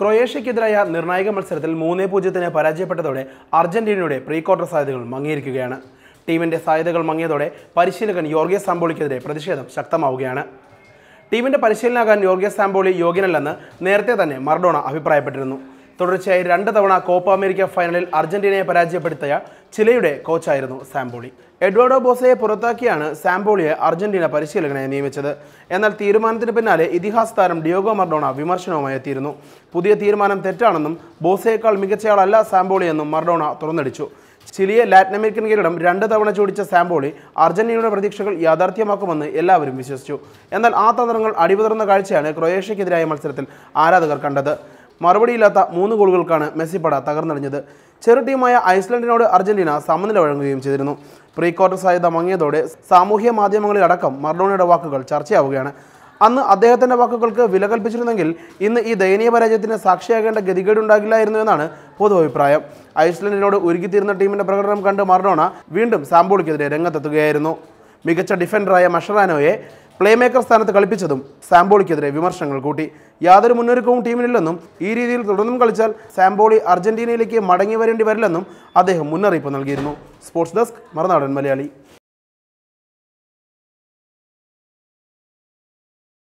ക്രൊയേഷ്യക്കെതിരായ നിർണായക മത്സരത്തിൽ മൂന്നേ പൂജ്യത്തിന് പരാജയപ്പെട്ടതോടെ അർജന്റീനയുടെ പ്രീ ക്വാർട്ടർ സാധ്യതകൾ മങ്ങിയിരിക്കുകയാണ്. ടീമിന്റെ സാധ്യതകൾ മങ്ങിയതോടെ പരിശീലകൻ യോർഗെ സാമ്പോളിക്കെതിരെ പ്രതിഷേധം ശക്തമാവുകയാണ്. ടീമിന്റെ പരിശീലനാകാൻ യോർഗെ സാമ്പോളി യോഗ്യനല്ലെന്ന് നേരത്തെ തന്നെ മർഡോണ അഭിപ്രായപ്പെട്ടിരുന്നു. തുടർച്ചയായി രണ്ട് തവണ കോപ്പ അമേരിക്ക ഫൈനലിൽ അർജന്റീനയെ പരാജയപ്പെടുത്തിയ ചിലയുടെ കോച്ചായിരുന്നു സാംബോളി. എഡ്വാർഡോ ബോസയെ പുറത്താക്കിയാണ് സാംബോളിയെ അർജന്റീന പരിശീലകനെ നിയമിച്ചത്. എന്നാൽ തീരുമാനത്തിന് പിന്നാലെ ഇതിഹാസ താരം ഡിയോഗോ മർഡോണ വിമർശനവുമായി എത്തിയിരുന്നു. പുതിയ തീരുമാനം തെറ്റാണെന്നും ബോസയേക്കാൾ മികച്ചയാളല്ല സാംബോളിയെന്നും മർഡോണ തുറന്നടിച്ചു. ചിലിയെ ലാറ്റിൻ അമേരിക്കൻ കിരീടം രണ്ട് തവണ ചോദിച്ച സാംബോളി അർജന്റീനയുടെ പ്രതീക്ഷകൾ യാഥാർത്ഥ്യമാക്കുമെന്ന് എല്ലാവരും വിശ്വസിച്ചു. എന്നാൽ ആ തന്ത്രങ്ങൾ അടിപതർന്ന കാഴ്ചയാണ് ക്രൊയേഷ്യക്കെതിരായ മത്സരത്തിൽ ആരാധകർ കണ്ടത്. മറുപടിയില്ലാത്ത മൂന്ന് ഗോളുകൾക്കാണ് മെസ്സിപ്പട തകർന്നടിഞ്ഞത്. ചെറു ടീമായ ഐസ്ലൻഡിനോട് അർജന്റീന സമനില വഴങ്ങുകയും ചെയ്തിരുന്നു. പ്രീ ക്വാർട്ടർ സാധ്യത മങ്ങിയതോടെ സാമൂഹ്യ മാധ്യമങ്ങളിലടക്കം മർഡോണയുടെ വാക്കുകൾ ചർച്ചയാവുകയാണ്. അന്ന് അദ്ദേഹത്തിന്റെ വാക്കുകൾക്ക് വില കൽപ്പിച്ചിരുന്നെങ്കിൽ ഇന്ന് ഈ ദയനീയ പരാജയത്തിന് സാക്ഷിയാകേണ്ട ഗതികേടുണ്ടാകില്ലായിരുന്നു എന്നാണ് പൊതു അഭിപ്രായം ഐസ്ലൻഡിനോട് ഒരുക്കിത്തീരുന്ന ടീമിന്റെ പ്രകടനം കണ്ട് മർഡോണ വീണ്ടും സാമ്പോളിക്കെതിരെ രംഗത്തെത്തുകയായിരുന്നു. മികച്ച ഡിഫൻഡറായ മഷറാനോയെ പ്ലേ മേക്കർ സ്ഥാനത്ത് കളിപ്പിച്ചതും സാംബോളിക്കെതിരെ വിമർശനങ്ങൾ കൂട്ടി. യാതൊരു മുന്നൊരുക്കവും ടീമിനില്ലെന്നും ഈ രീതിയിൽ തുടർന്നും കളിച്ചാൽ സാംബോളി അർജന്റീനയിലേക്ക് മടങ്ങി വരേണ്ടി വരില്ലെന്നും അദ്ദേഹം മുന്നറിയിപ്പ് നൽകിയിരുന്നു. Sports desk Marunadan Malayali.